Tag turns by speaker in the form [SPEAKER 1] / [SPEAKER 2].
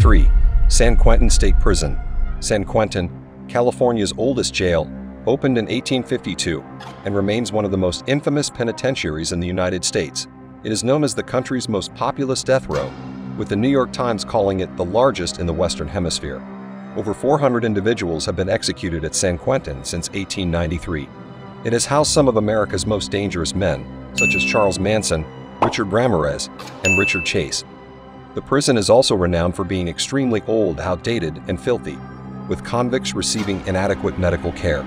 [SPEAKER 1] 3. San Quentin State Prison. San Quentin, California's oldest jail, opened in 1852 and remains one of the most infamous penitentiaries in the United States. It is known as the country's most populous death row, with the New York Times calling it the largest in the Western Hemisphere. Over 400 individuals have been executed at San Quentin since 1893. It has housed some of America's most dangerous men, such as Charles Manson, Richard Ramirez, and Richard Chase. The prison is also renowned for being extremely old, outdated, and filthy, with convicts receiving inadequate medical care.